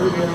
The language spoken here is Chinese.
这边